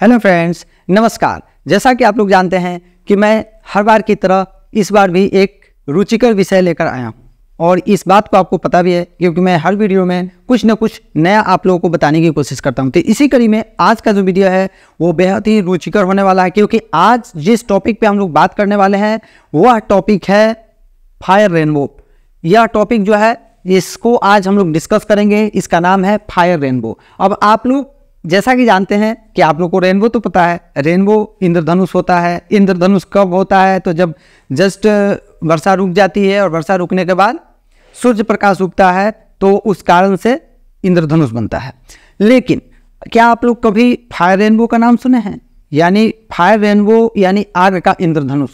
Hello friends, नमस्कार। जैसा कि आप लोग जानते हैं कि मैं हर बार की तरह इस बार भी एक रुचिकर विषय लेकर आया हूँ। और इस बात को आपको पता भी है, क्योंकि मैं हर वीडियो में कुछ ना कुछ नया आप लोगों को बताने की कोशिश करता हूँ। तो इसी कड़ी में आज का जो वीडियो है, वो बेहद ही रुचिकर होने वाला है, क्योंकि आज जिस टॉपिक पे हम लोग बात करने वाले हैं, वह टॉपिक है फायर रेनबो यह टॉपिक जो है, इसको आज हम लोग डिस्कस करेंगे। इसका नाम है फायर रेनबो अब आप लोग जैसा कि जानते हैं कि आप लोग को रेनबो तो पता है, रेनबो इंद्रधनुष होता है। इंद्रधनुष कब होता है? तो जब जस्ट वर्षा रुक जाती है और वर्षा रुकने के बाद सूर्य प्रकाश उगता है तो उस कारण से इंद्रधनुष बनता है। लेकिन क्या आप लोग कभी फायर रेनबो का नाम सुने हैं? यानी फायर रेनबो यानी आग का इंद्रधनुष।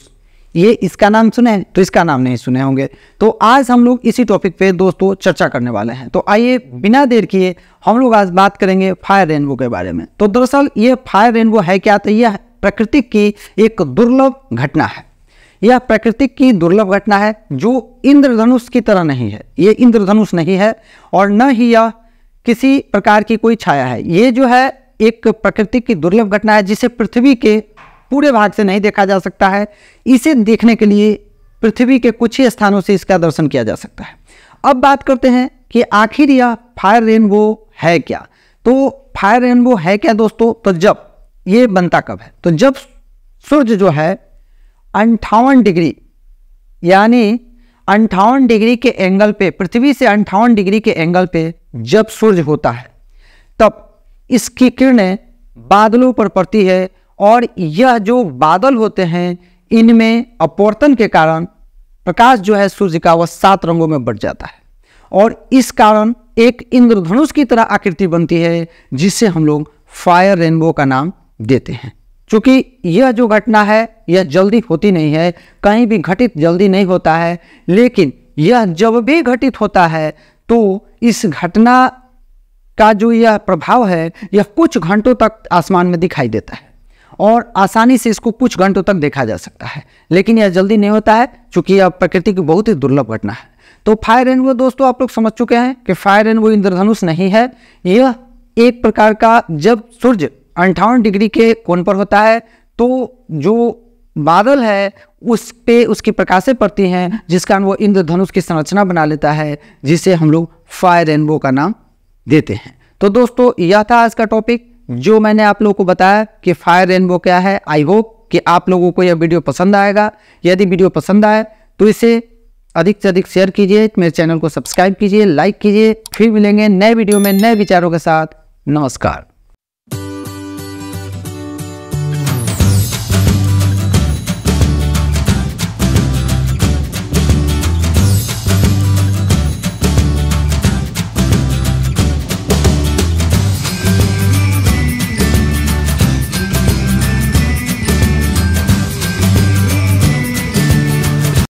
ये इसका नाम सुने? तो इसका नाम नहीं सुने होंगे। तो आज हम लोग इसी टॉपिक पे दोस्तों चर्चा करने वाले हैं। तो आइए, बिना देर किए हम लोग आज बात करेंगे फायर रेनबो के बारे में। तो दरअसल ये फायर रेनबो है क्या? तो यह प्रकृति की एक दुर्लभ घटना है। यह प्रकृति की दुर्लभ घटना है जो इंद्रधनुष की तरह नहीं है। ये इंद्रधनुष नहीं है और न ही यह किसी प्रकार की कोई छाया है। ये जो है एक प्रकृति की दुर्लभ घटना है जिसे पृथ्वी के पूरे भाग से नहीं देखा जा सकता है। इसे देखने के लिए पृथ्वी के कुछ ही स्थानों से इसका दर्शन किया जा सकता है। अब बात करते हैं कि आखिर यह फायर रेनबो है क्या? तो फायर रेनबो है क्या दोस्तों? तो जब ये बनता कब है? तो जब सूर्य जो है, अंठावन डिग्री, यानी अंठावन डिग्री के एंगल पे, पृथ्वी से अंठावन डिग्री के एंगल पे जब सूर्य होता है, तब इसकी किरणें बादलों पर पड़ती है और यह जो बादल होते हैं, इनमें अपवर्तन के कारण प्रकाश जो है सूर्य का वह सात रंगों में बढ़ जाता है। और इस कारण एक इंद्रधनुष की तरह आकृति बनती है जिससे हम लोग फायर रेनबो का नाम देते हैं। क्योंकि यह जो घटना है, यह जल्दी होती नहीं है, कहीं भी घटित जल्दी नहीं होता है, लेकिन यह जब भी घटित होता है तो इस घटना का जो यह प्रभाव है, यह कुछ घंटों तक आसमान में दिखाई देता है। और आसानी से इसको कुछ घंटों तक देखा जा सकता है। लेकिन यह जल्दी नहीं होता है क्योंकि यह प्रकृति की बहुत ही दुर्लभ घटना है। तो फायर रेनबो दोस्तों, आप लोग समझ चुके हैं कि फायर रेनबो इंद्रधनुष नहीं है। यह एक प्रकार का, जब सूर्य अंठावन डिग्री के कोण पर होता है तो जो बादल है, उस पे उसकी प्रकाशें पड़ती हैं, जिस कारण वो इंद्रधनुष की संरचना बना लेता है, जिसे हम लोग फायर रेनबो का नाम देते हैं। तो दोस्तों, यह था आज का टॉपिक जो मैंने आप लोगों को बताया कि फायर रेनबो क्या है आई होप कि आप लोगों को यह वीडियो पसंद आएगा। यदि वीडियो पसंद आए तो इसे अधिक से अधिक शेयर कीजिए, मेरे चैनल को सब्सक्राइब कीजिए लाइक कीजिए, फिर मिलेंगे नए वीडियो में नए विचारों के साथ। नमस्कार।